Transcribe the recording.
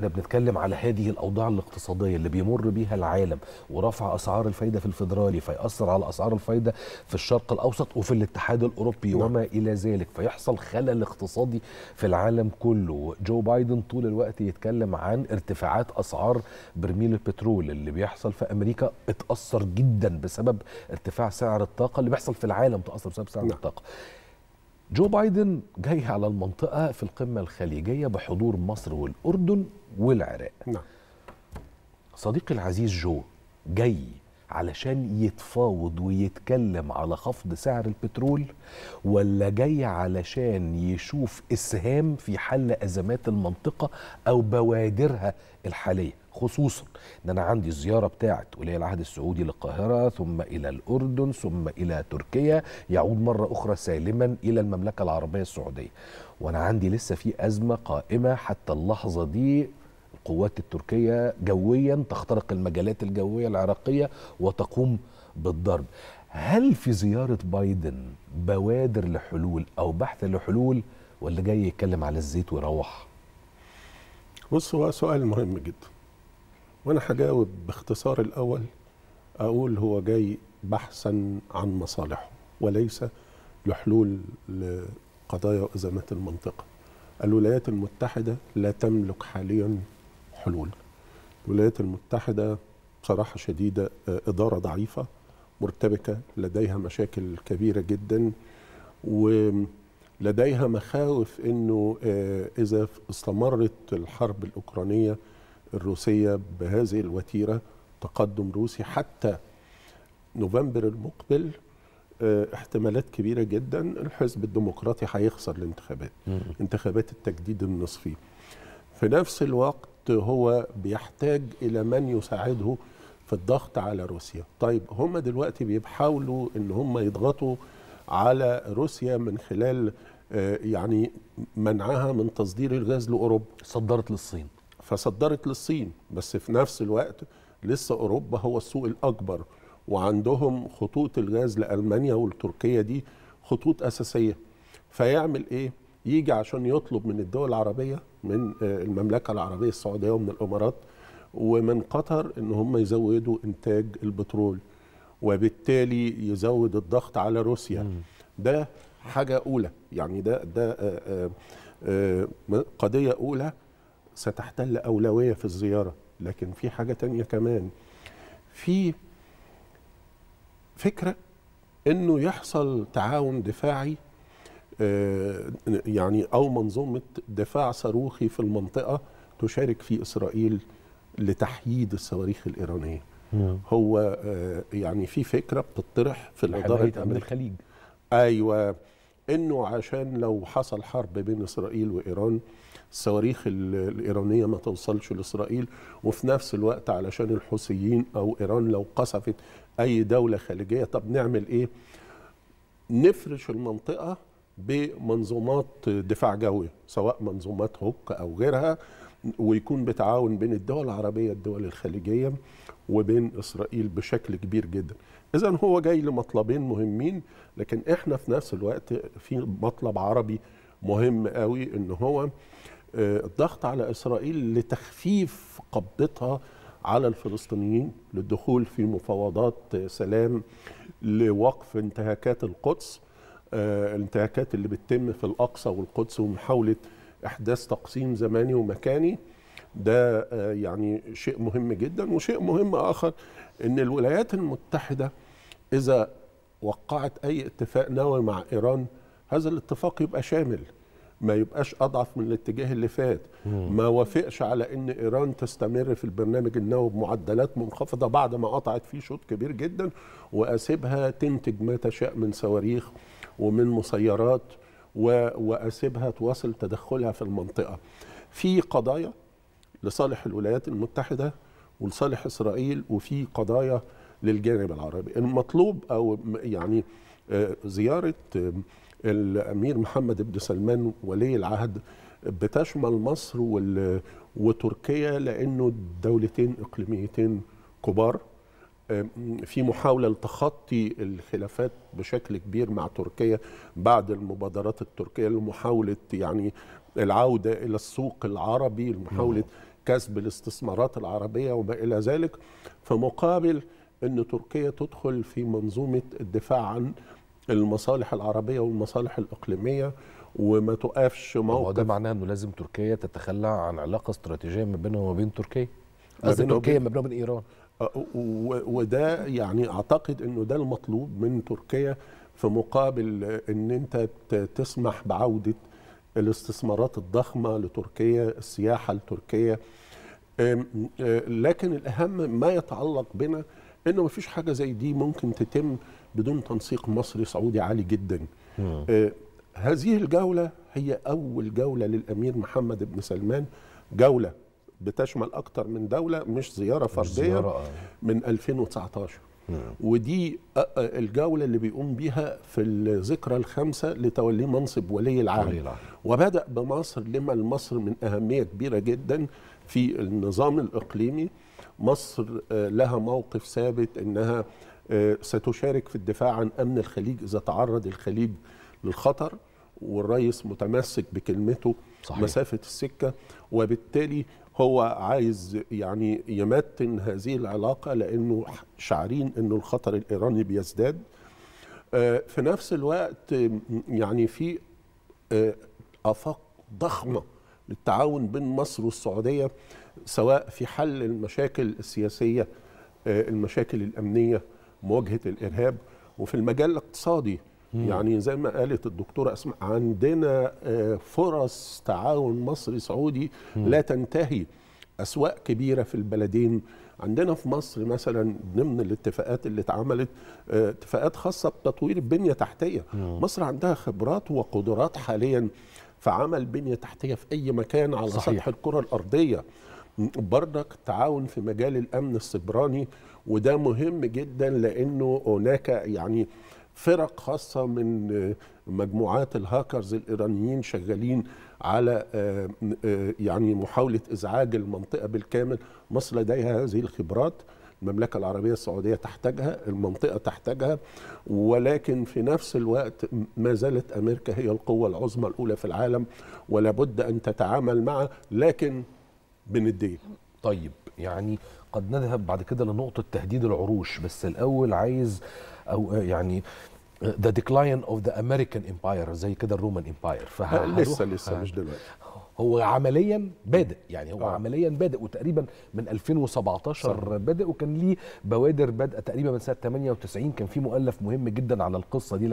إحنا بنتكلم على هذه الأوضاع الاقتصادية اللي بيمر بيها العالم ورفع أسعار الفايدة في الفيدرالي فيأثر على أسعار الفايدة في الشرق الأوسط وفي الاتحاد الأوروبي نعم. وما إلى ذلك فيحصل خلل اقتصادي في العالم كله جو بايدن طول الوقت يتكلم عن ارتفاعات أسعار برميل البترول اللي بيحصل في أمريكا اتأثر جدا بسبب ارتفاع سعر الطاقة اللي بيحصل في العالم تأثر بسبب سعر نعم. الطاقة جو بايدن جاي على المنطقة في القمة الخليجية بحضور مصر والأردن والعراق. نعم. صديقي العزيز جو جاي علشان يتفاوض ويتكلم على خفض سعر البترول ولا جاي علشان يشوف إسهام في حل أزمات المنطقة أو بوادرها الحالية؟ خصوصا إن أنا عندي الزيارة بتاعه ولي العهد السعودي للقاهرة ثم إلى الأردن ثم إلى تركيا يعود مرة أخرى سالما إلى المملكة العربية السعودية. وأنا عندي لسه في أزمة قائمة حتى اللحظة دي القوات التركية جويا تخترق المجالات الجوية العراقية وتقوم بالضرب. هل في زيارة بايدن بوادر لحلول أو بحث لحلول؟ ولا جاي يتكلم على الزيت ويروح. بص هو سؤال مهم جدا. وأنا هجاوب باختصار الأول. أقول هو جاي بحثا عن مصالحه وليس لحلول لقضايا وازمات المنطقة. الولايات المتحدة لا تملك حاليا حلول. الولايات المتحدة بصراحة شديدة آه، إدارة ضعيفة مرتبكة لديها مشاكل كبيرة جدا ولديها مخاوف إنه آه، إذا استمرت الحرب الأوكرانية الروسية بهذه الوتيرة تقدم روسي حتى نوفمبر المقبل آه، احتمالات كبيرة جدا الحزب الديمقراطي هيخسر الانتخابات انتخابات التجديد النصفي. في نفس الوقت هو بيحتاج إلى من يساعده في الضغط على روسيا. طيب هم دلوقتي بيحاولوا إن هم يضغطوا على روسيا من خلال آه، يعني منعها من تصدير الغاز لأوروبا. صدرت للصين. فصدرت للصين بس في نفس الوقت لسه أوروبا هو السوق الأكبر وعندهم خطوط الغاز لألمانيا والتركية دي خطوط أساسية. فيعمل إيه؟ يجي عشان يطلب من الدول العربية من آه، المملكة العربية السعودية ومن الإمارات ومن قطر إن هم يزودوا إنتاج البترول وبالتالي يزود الضغط على روسيا. ده حاجة أولى. يعني ده ده آه، آه، آه، قضية أولى ستحتل أولوية في الزيارة. لكن في حاجة تانية كمان. في فكرة إنه يحصل تعاون دفاعي يعني أو منظومة دفاع صاروخي في المنطقة تشارك في إسرائيل لتحييد الصواريخ الإيرانية. هو آه، يعني في فكرة بتطرح في أمن الأمريكية. الخليج. أيوه. إنه عشان لو حصل حرب بين إسرائيل وإيران الصواريخ ال- الإيرانية ما توصلش لإسرائيل وفي نفس الوقت علشان الحوثيين أو إيران لو قصفت أي دولة خليجية طب نعمل إيه؟ نفرش المنطقة بمنظومات دفاع جوي سواء منظومات هوك أو غيرها ويكون بتعاون بين الدول العربية الدول الخليجية وبين إسرائيل بشكل كبير جدا. اذا هو جاي لمطلبين مهمين لكن إحنا في نفس الوقت في مطلب عربي مهم قوي إن هو آه، الضغط على إسرائيل لتخفيف قبضتها على الفلسطينيين للدخول في مفاوضات سلام لوقف انتهاكات القدس الانتهاكات اللي بتتم في الأقصى والقدس ومحاولة إحداث تقسيم زماني ومكاني ده آه، يعني شيء مهم جدا. وشيء مهم آخر إن الولايات المتحدة إذا وقعت أي اتفاق نووي مع إيران هذا الاتفاق يبقى شامل ما يبقاش أضعف من الاتجاه اللي فات. ما وافقش على إن إيران تستمر في البرنامج النووي بمعدلات منخفضة بعد ما قطعت فيه شوط كبير جدا وأسيبها تنتج ما تشاء من صواريخ ومن مسيرات وأسيبها تواصل تدخلها في المنطقة. في قضايا لصالح الولايات المتحدة ولصالح إسرائيل وفي قضايا للجانب العربي. المطلوب أو يعني آه، زيارة آه، الأمير محمد بن سلمان ولي العهد بتشمل مصر وتركيا لأنه دولتين إقليميتين كبار. في محاولة لتخطي الخلافات بشكل كبير مع تركيا بعد المبادرات التركية لمحاولة يعني العودة إلى السوق العربي لمحاولة كسب الاستثمارات العربية وما إلى ذلك. في مقابل إن تركيا تدخل في منظومة الدفاع عن المصالح العربية والمصالح الإقليمية وما تقفش هو ده موقف معناه إنه لازم تركيا تتخلى عن علاقة استراتيجية ما بينها وما بين تركيا؟ قصدي تركيا ما بينها وبين إيران. و- وده يعني أعتقد إنه ده المطلوب من تركيا في مقابل إن أنت تسمح بعودة الاستثمارات الضخمة لتركيا السياحة لتركيا. لكن الأهم ما يتعلق بنا إنه مفيش حاجة زي دي ممكن تتم بدون تنسيق مصري سعودي عالي جدا. أه، هذه الجولة هي أول جولة للأمير محمد بن سلمان. جولة بتشمل أكتر من دولة مش زيارة مش فردية زيارة، آه. من 2019 ودي أ- أ- الجولة اللي بيقوم بيها في الذكرى الخامسة لتوليه منصب ولي العهد. وبدأ بمصر لما لمصر من أهمية كبيرة جدا في النظام الإقليمي مصر آه، لها موقف ثابت إنها آه، ستشارك في الدفاع عن أمن الخليج إذا تعرض الخليج للخطر والرئيس متمسك بكلمته صحيح. مسافة السكة وبالتالي هو عايز يعني يمتن هذه العلاقة لأنه شعرين إنه الخطر الإيراني بيزداد. آه، في نفس الوقت يعني في آه، آفاق ضخمة للتعاون بين مصر والسعودية سواء في حل المشاكل السياسية آه، المشاكل الأمنية مواجهة الإرهاب وفي المجال الاقتصادي. يعني زي ما قالت الدكتورة أسماء عندنا آه، فرص تعاون مصري سعودي لا تنتهي. أسواق كبيرة في البلدين. عندنا في مصر مثلا ضمن الاتفاقات اللي اتعملت آه، اتفاقات خاصة بتطوير البنية التحتية. مصر عندها خبرات وقدرات حاليا في عمل بنية تحتية في أي مكان على صحيح. سطح الكرة الأرضية. بردك تعاون في مجال الأمن السيبراني وده مهم جدا لأنه هناك يعني فرق خاصة من آه، مجموعات الهاكرز الإيرانيين شغالين على آه، آه، يعني محاولة إزعاج المنطقة بالكامل. مصر لديها هذه الخبرات المملكة العربية السعودية تحتاجها المنطقة تحتاجها ولكن في نفس الوقت ما زالت أمريكا هي القوة العظمى الأولى في العالم ولا بد أن تتعامل معها لكن بندية طيب يعني قد نذهب بعد كده لنقطة تهديد العروش بس الأول عايز أو يعني the decline of the American empire زي كده ال Roman empire آه، لسه لسه مش دلوقتي هو عمليا بادئ يعني هو آه. آه. عمليا بادئ وتقريبا من 2017 بادئ وكان ليه بوادر بدء تقريبا من سنة 98 كان في مؤلف مهم جدا على القصة دي